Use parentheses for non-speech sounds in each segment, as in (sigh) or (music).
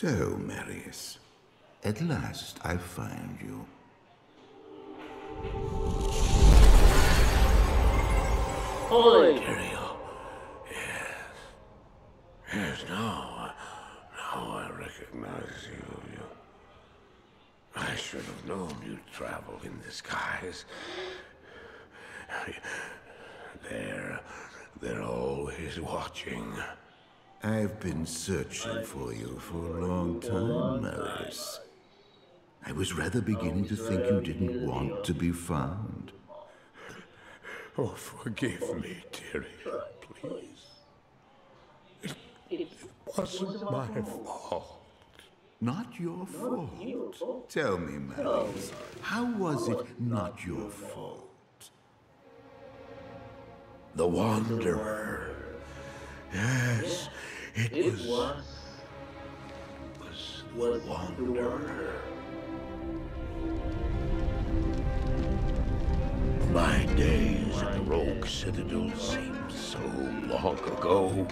So, Marius, at last I find you. Holy! Tyrael. Yes. Yes, now, now I recognize you. you. I should have known you'd travel in disguise. They're, they're always watching. I've been searching for you for a long time, Marius. I was rather beginning to think you didn't want to be found. (laughs) Oh, forgive me, Tyrael, please. It, it wasn't my fault. Not your fault. Tell me, Marius, how was it not your fault? The Wanderer. Yes, it, It was, was was was the Wanderer. My days at the Rogue Citadel seem so long ago.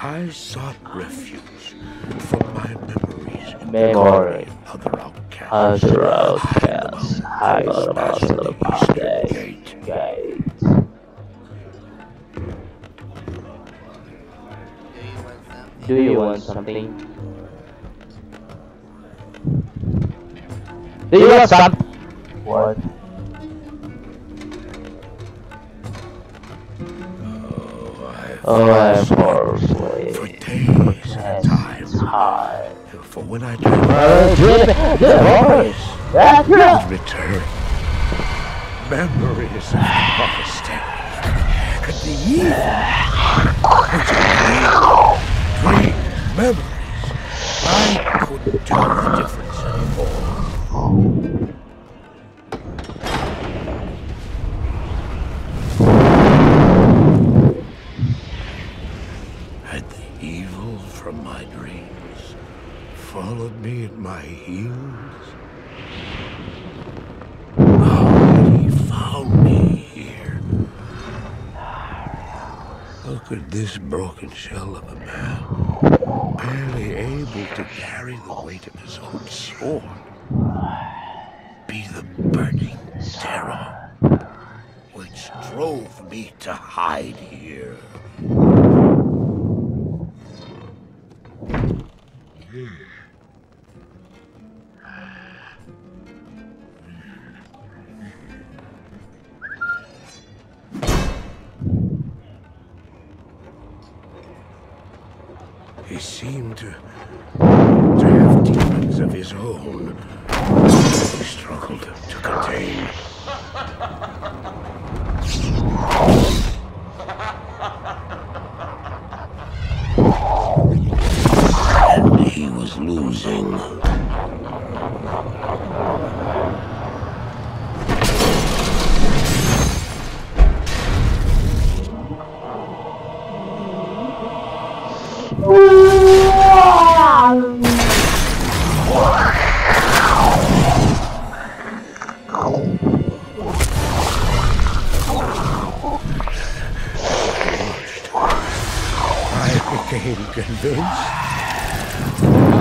I sought refuge from my memories in Memory. other outcasts. Other outcasts I hide smashed about the Do you want something? Do you want something? Do you want some? What? Oh, I fall asleep. For days at a time. For when I uh, do Oh, Jimmy, the horse! That's right! return, memories of monastery and the evil (sighs) which dream memories. I couldn't tell the difference anymore. And the evil from my dreams followed me at my heels. Had? Look at this broken shell of a man, barely able to carry the weight of his own sword. Be the burning terror which drove me to hide here. Hmm. He seemed to, to have demons of his own. He struggled to contain. He was losing.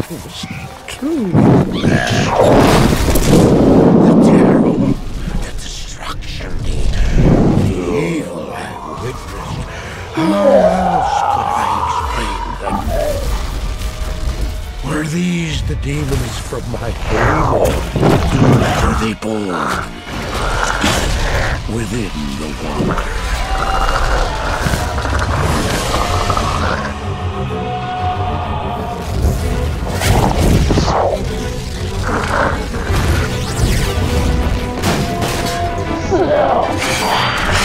Was true. The terror, the destruction, the, the evil I witnessed. How else could I explain them? Were these the demons from my or were they born within the Wanderer? 六 (laughs) 哇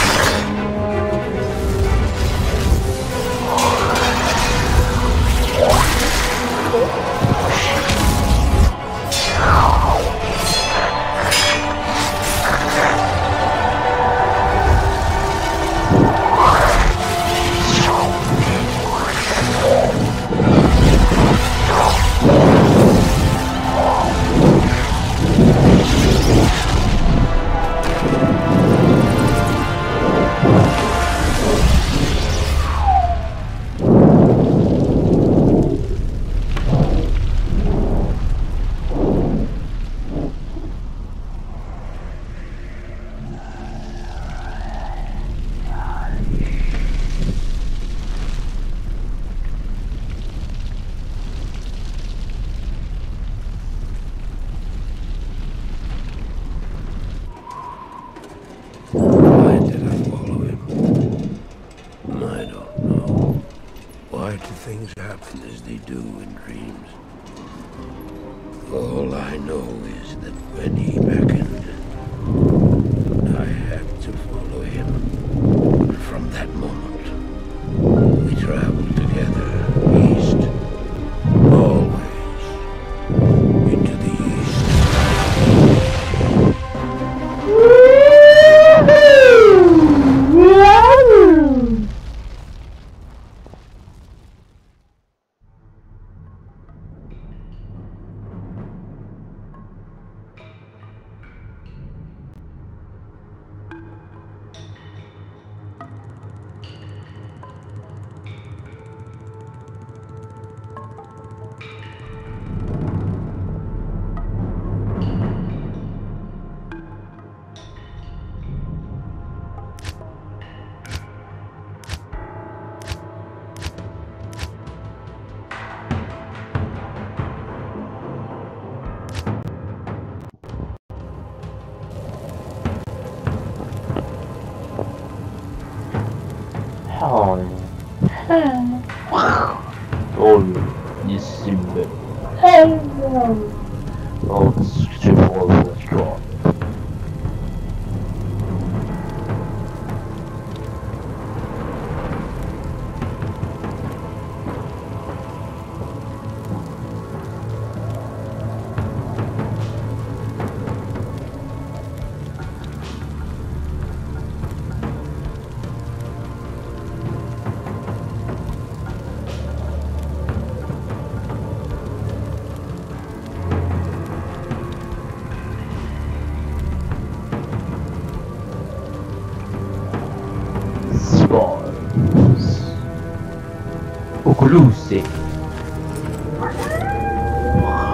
哦。嗯。哦你醒了嗯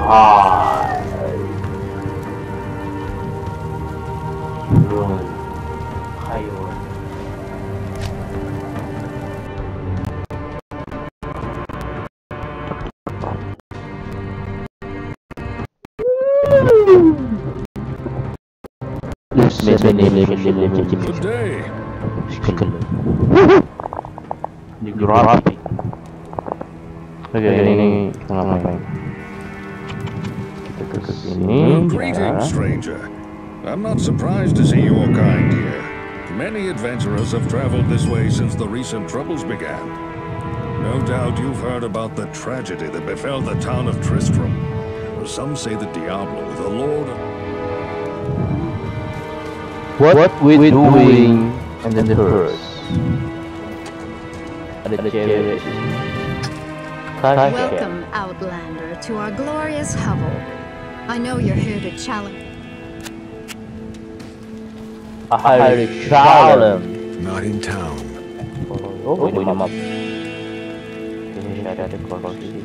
Ini ini ini ini ini Ini ini Oke, ini, ini kita ngapain? Ke sini. Greetings, stranger. I'm not surprised to see your kind here. Many adventurers have traveled this way since the recent troubles began. No doubt you've heard about the tragedy that befell the town of Tristram. Some say that Diablo, the lord of... What, we doing in the purse? Ada cewek. Kaget. Welcome, Outlander, to our glorious hovel. I know you're here to challenge. Hari Shalom. Not in town. Oh, ini nama. Ini ada kursi.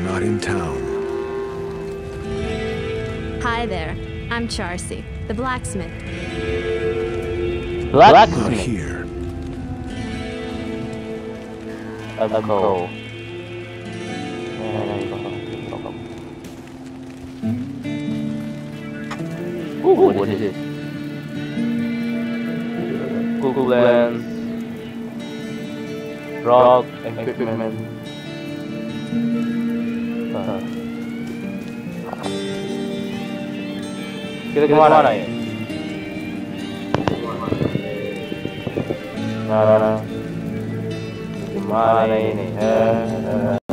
Not in town. Hi there, I'm Charsi, the blacksmith. Not Blacksmith. here. Ako. Ooh, Google. Google Lens, Rock Equipment. Kita ke mana, ya? Nah, Gimana ini? Eh, eh.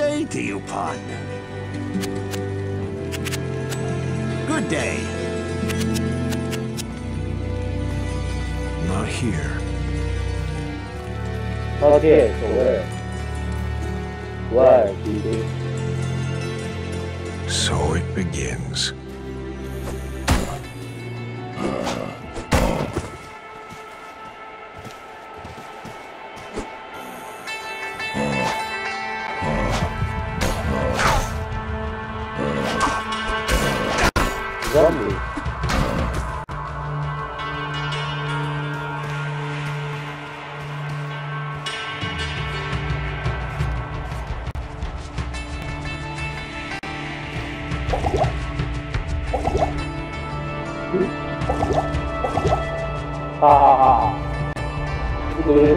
day to you, partner. Good day. Not here. 刀剑守卫，不爱敌兵。 So it begins. 哈哈哈不尊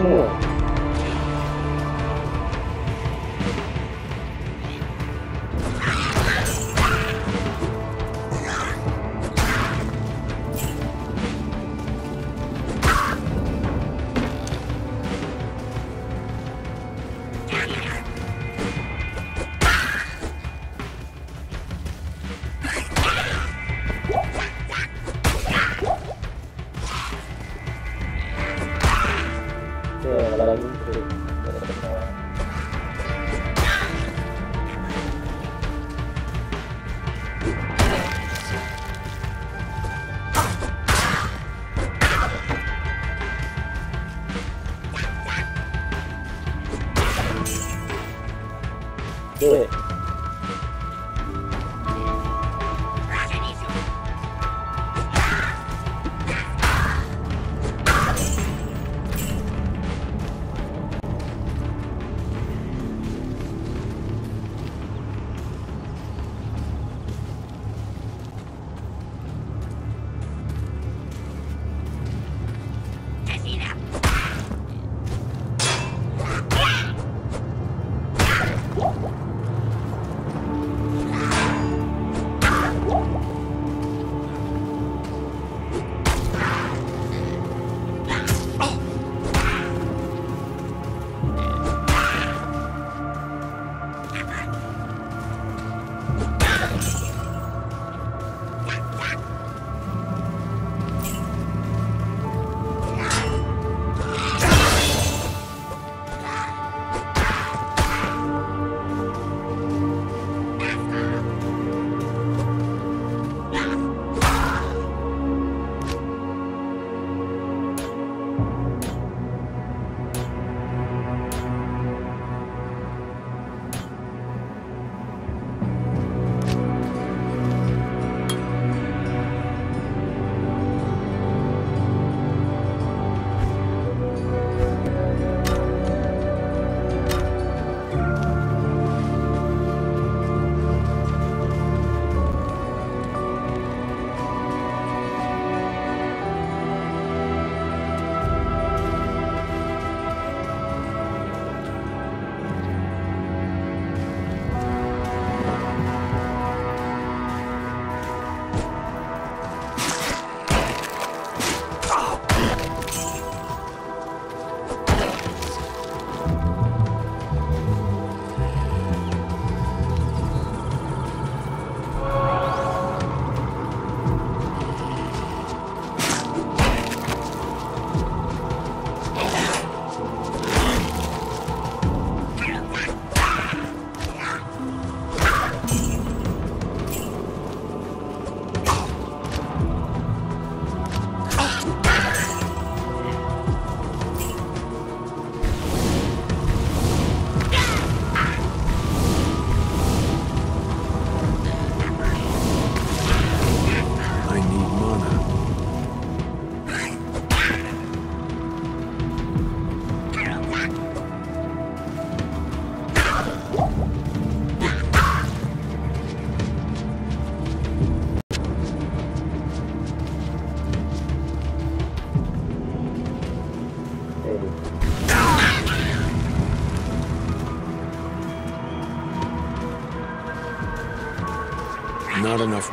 对，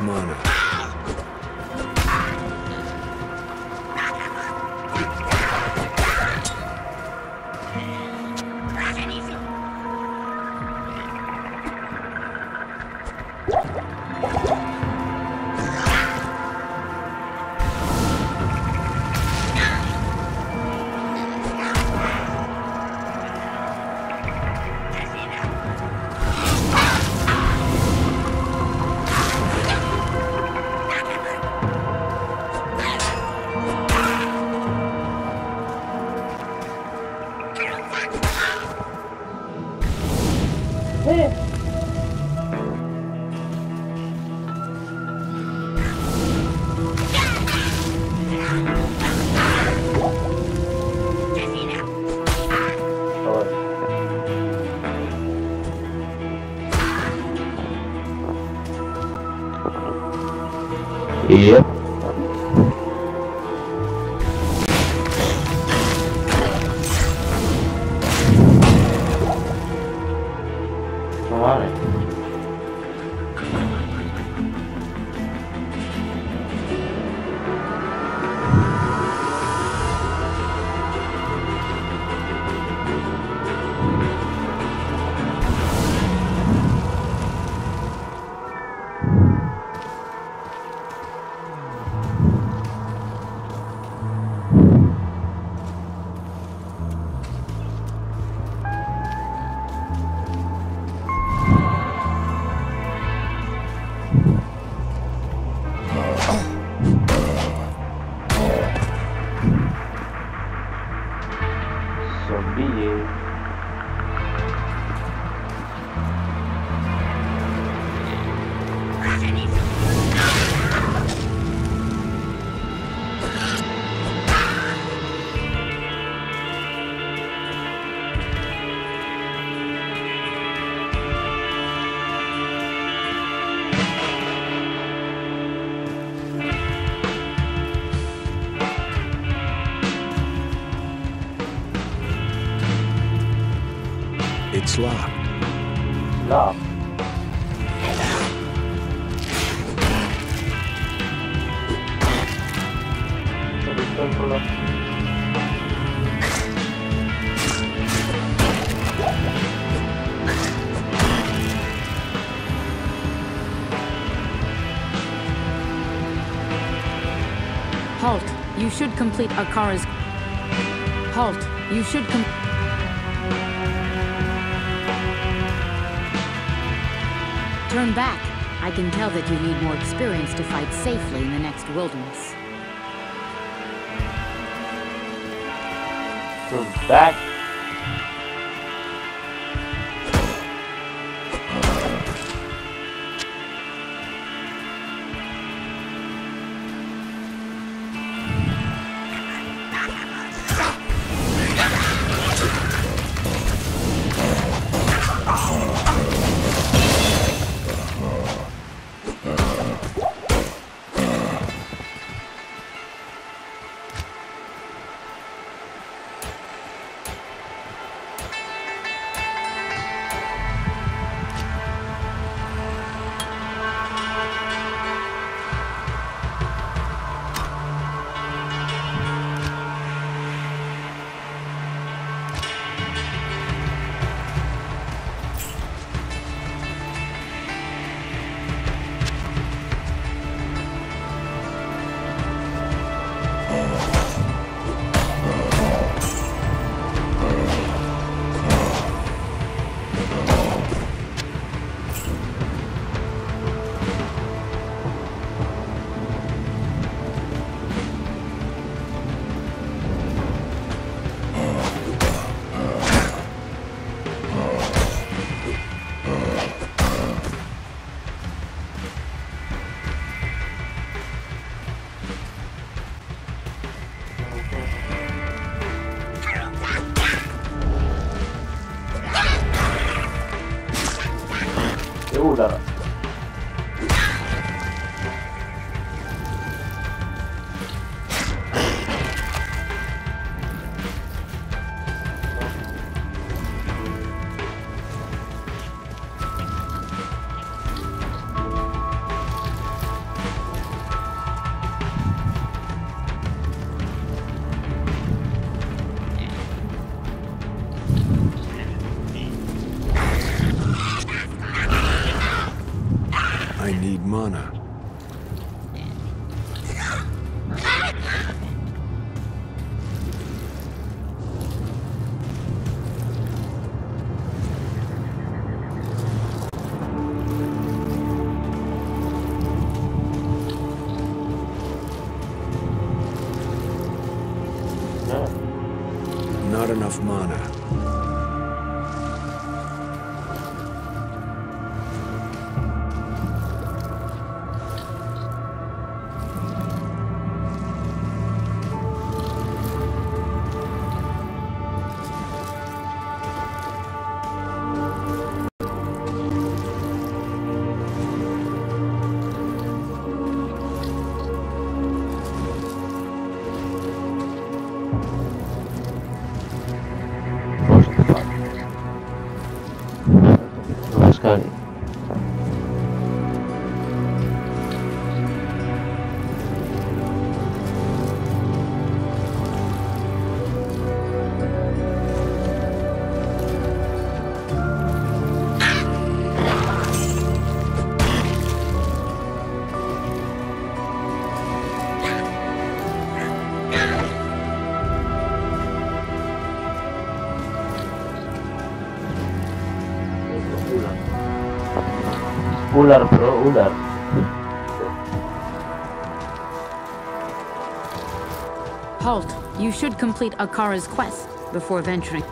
enough mana. 诶 It's locked. Of Halt. You should complete Akara's... Halt. You should com... Turn back. I can tell that you need more experience to fight safely in the next wilderness. So back. Enough mana. Ular bro, ular. Halt. You should complete Akara's quest before venturing.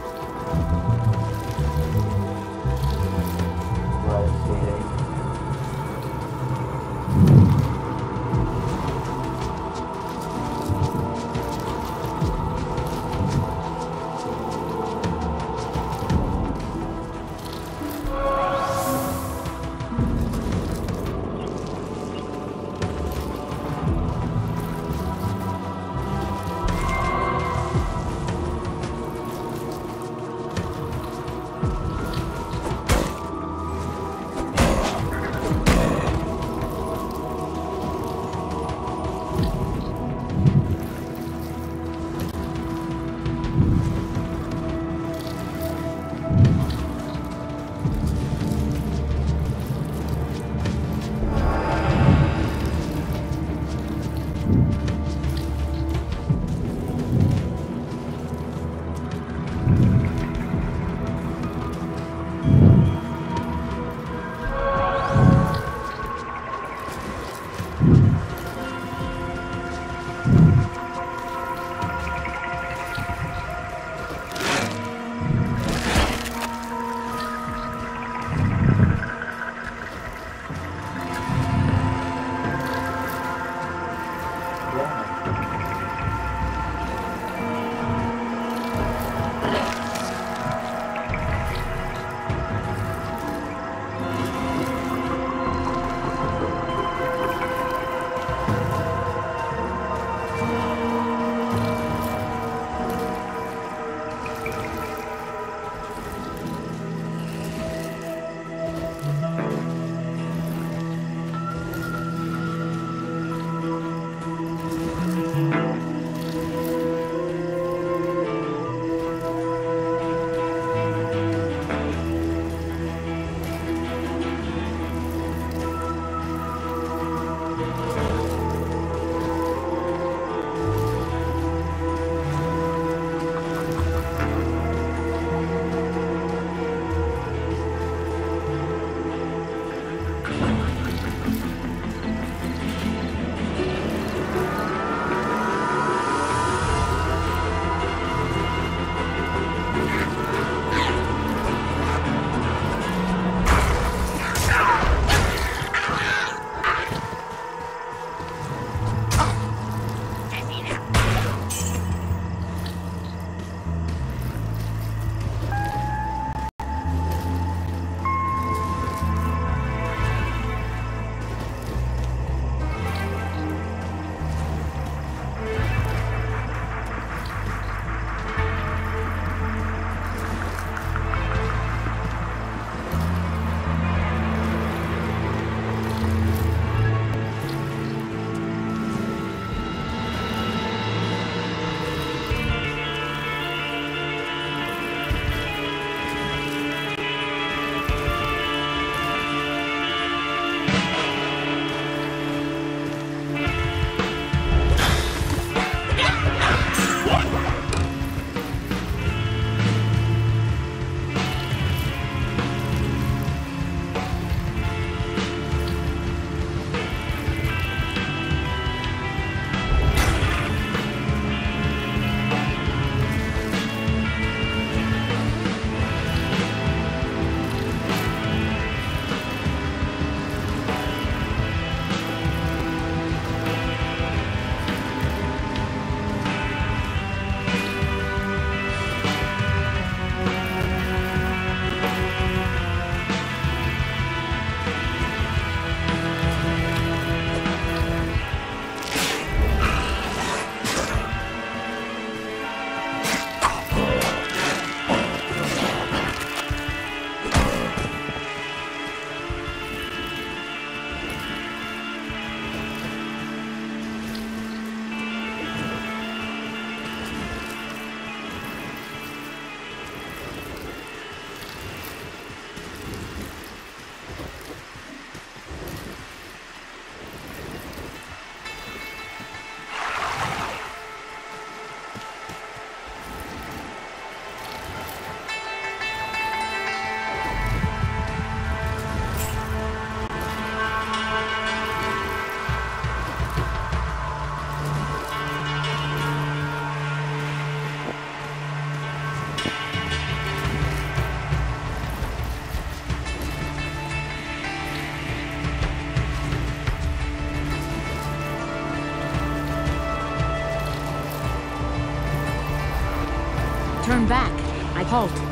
I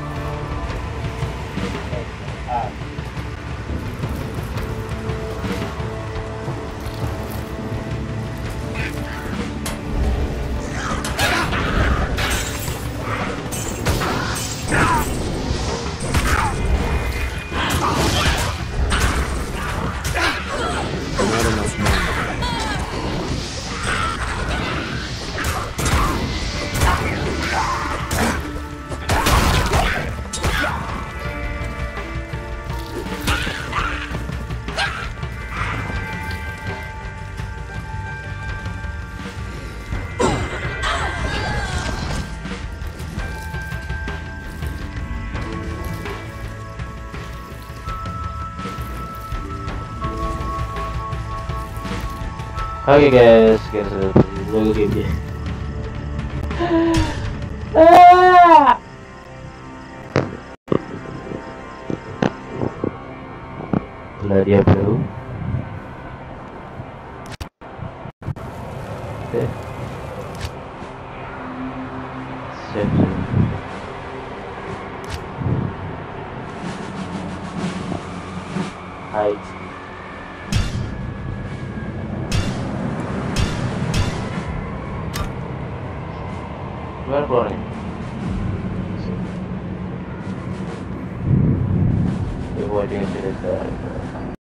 Oke guys, guys, gue.